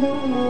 Música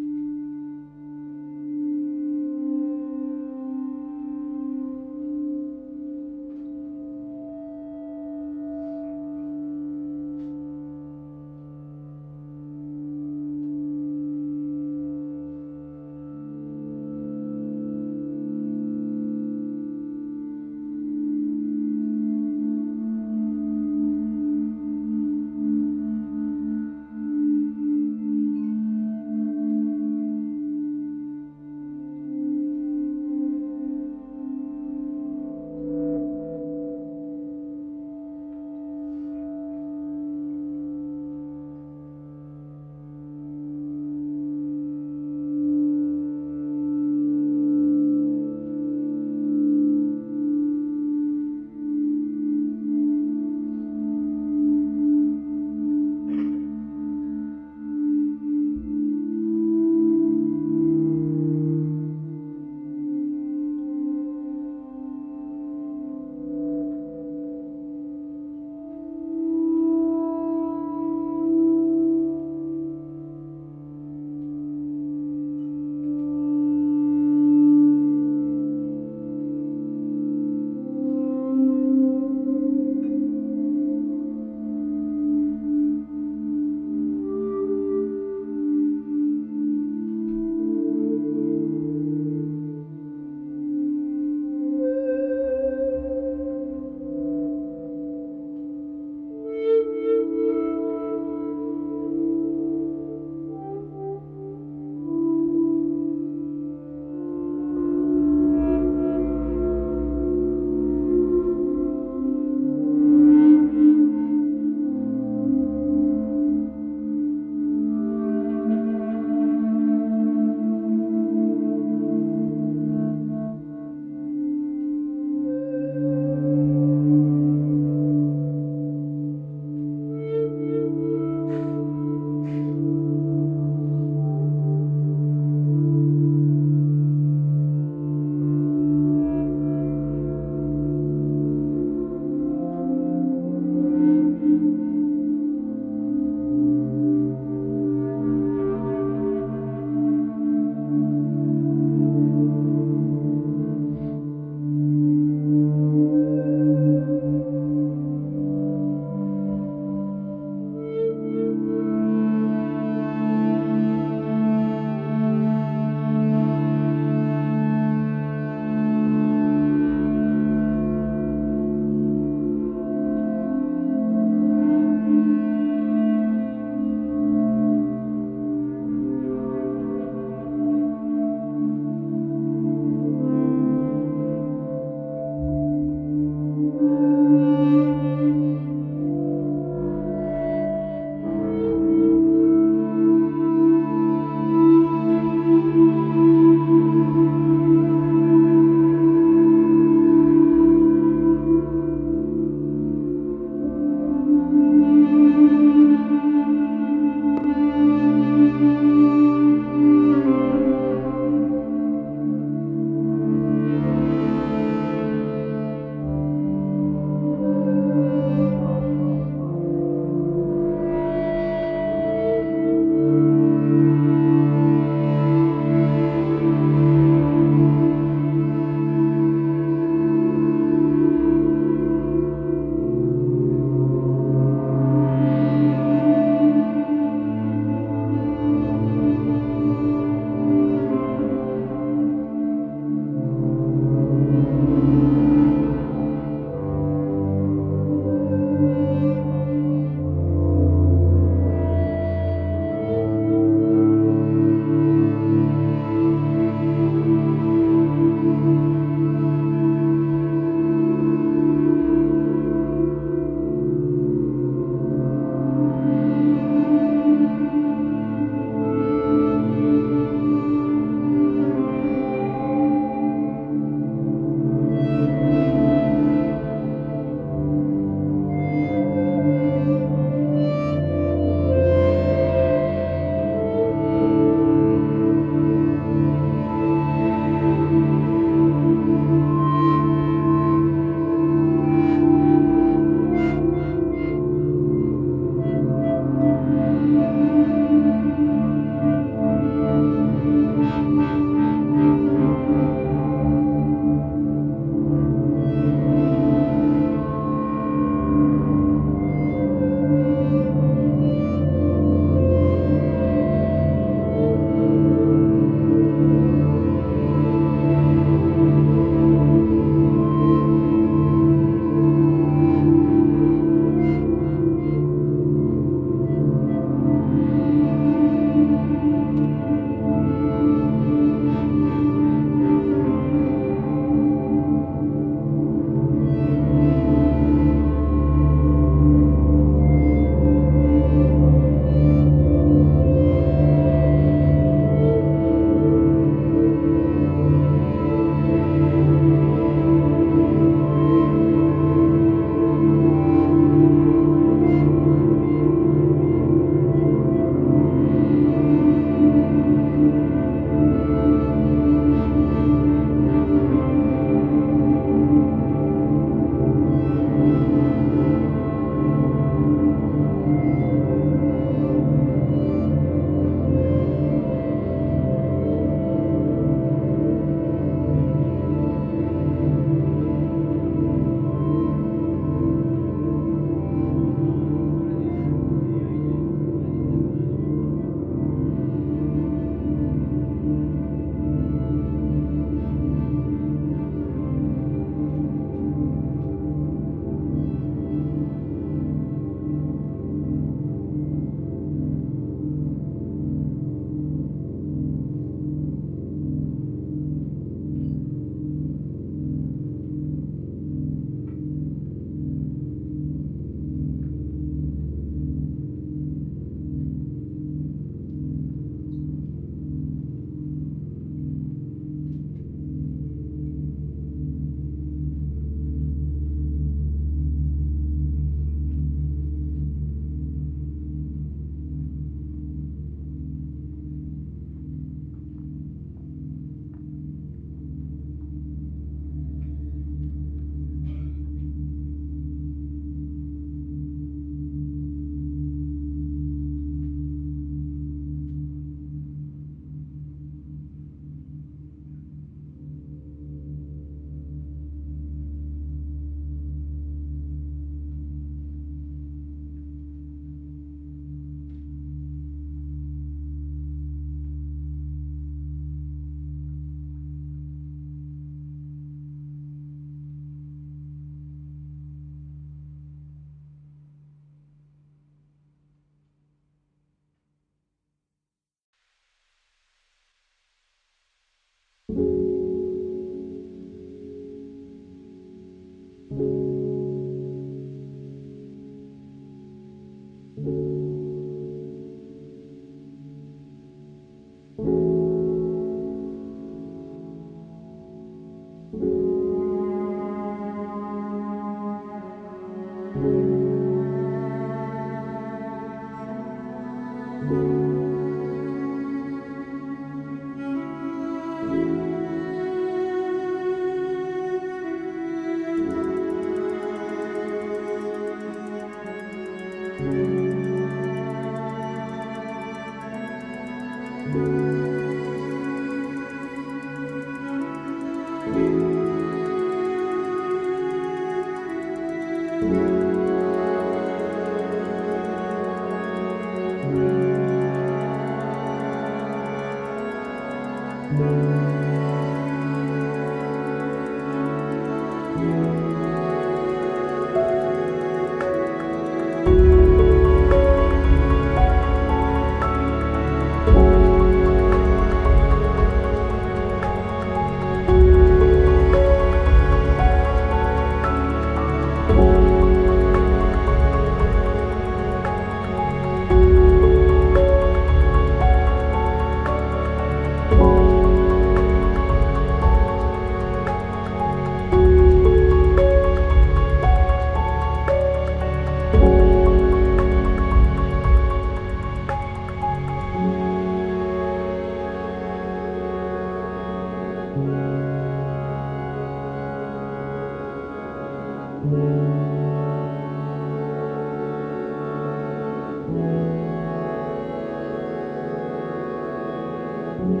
thank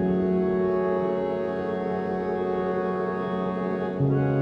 you.